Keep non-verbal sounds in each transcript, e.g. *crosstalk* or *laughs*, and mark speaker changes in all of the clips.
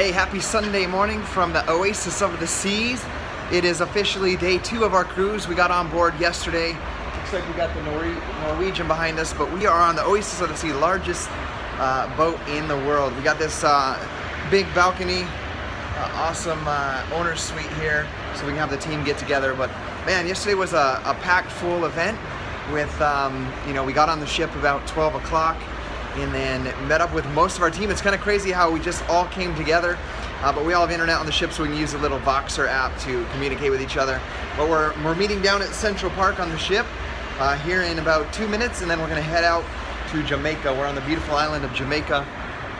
Speaker 1: Hey, happy Sunday morning from the Oasis of the Seas. It is officially day two of our cruise. We got on board yesterday. Looks like we got the Nor Norwegian behind us, but we are on the Oasis of the Sea, largest uh, boat in the world. We got this uh, big balcony, uh, awesome uh, owner's suite here, so we can have the team get together. But man, yesterday was a, a packed full event with, um, you know, we got on the ship about 12 o'clock and then met up with most of our team. It's kind of crazy how we just all came together, uh, but we all have internet on the ship so we can use the little Voxer app to communicate with each other. But we're, we're meeting down at Central Park on the ship uh, here in about two minutes, and then we're gonna head out to Jamaica. We're on the beautiful island of Jamaica.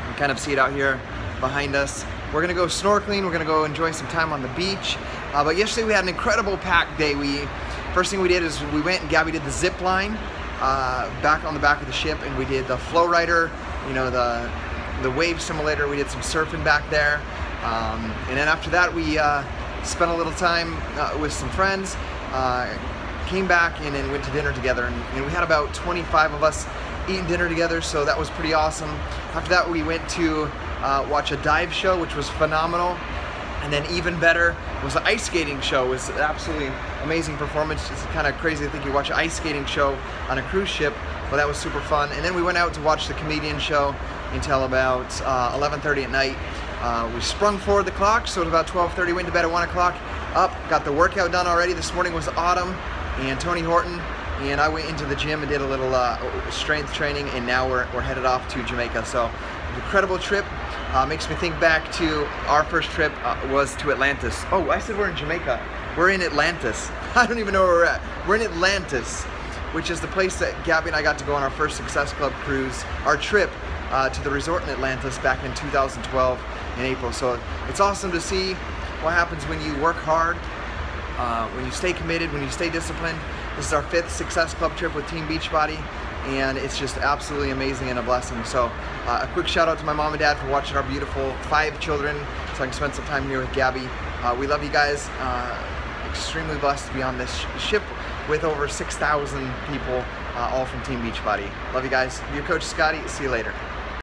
Speaker 1: You kind of see it out here behind us. We're gonna go snorkeling, we're gonna go enjoy some time on the beach. Uh, but yesterday we had an incredible packed day. We First thing we did is we went and Gabby did the zip line uh, back on the back of the ship and we did the flow rider, you know, the, the wave simulator. We did some surfing back there. Um, and then after that, we uh, spent a little time uh, with some friends, uh, came back and then went to dinner together. And, and, we had about 25 of us eating dinner together, so that was pretty awesome. After that, we went to uh, watch a dive show, which was phenomenal. And then even better was the ice skating show. It was an absolutely amazing performance. It's kind of crazy to think you watch an ice skating show on a cruise ship, but that was super fun. And then we went out to watch the comedian show until about 11.30 uh, at night. Uh, we sprung forward the clock, so at about 12.30, went to bed at 1 o'clock, up, got the workout done already. This morning was Autumn and Tony Horton, and I went into the gym and did a little uh, strength training, and now we're, we're headed off to Jamaica. So, incredible trip. Uh, makes me think back to our first trip uh, was to Atlantis. Oh, I said we're in Jamaica. We're in Atlantis. *laughs* I don't even know where we're at. We're in Atlantis, which is the place that Gabby and I got to go on our first Success Club cruise, our trip uh, to the resort in Atlantis back in 2012 in April. So it's awesome to see what happens when you work hard, uh, when you stay committed, when you stay disciplined. This is our fifth Success Club trip with Team Beachbody and it's just absolutely amazing and a blessing. So uh, a quick shout out to my mom and dad for watching our beautiful five children so I can spend some time here with Gabby. Uh, we love you guys. Uh, extremely blessed to be on this sh ship with over 6,000 people, uh, all from Team Beachbody. Love you guys. Your coach Scottie. See you later.